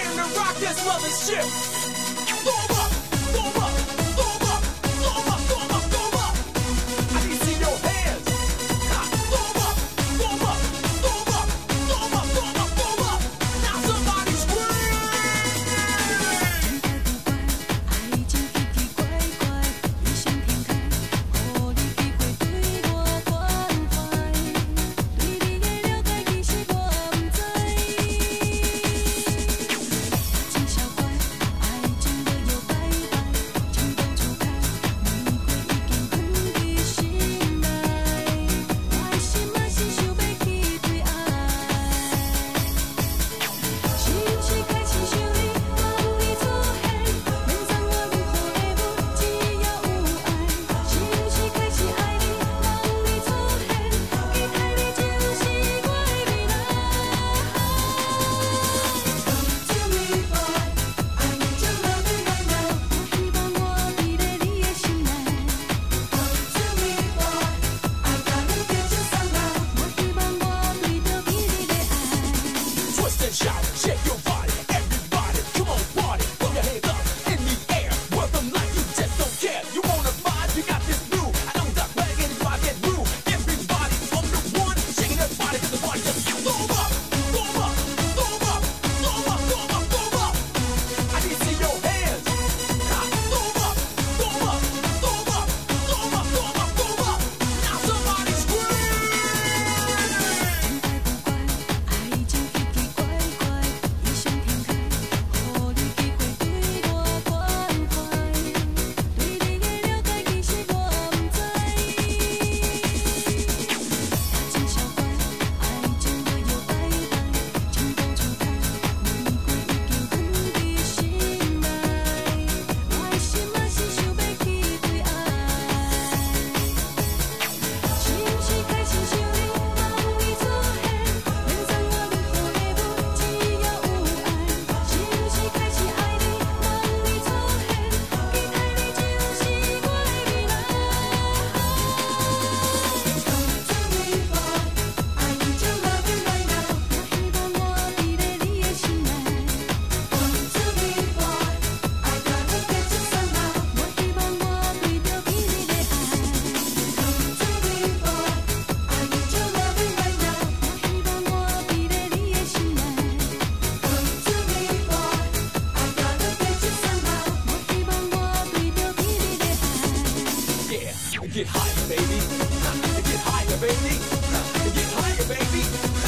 came to rock this mothership. Shake your get higher, baby. Get higher, baby. Get higher, baby.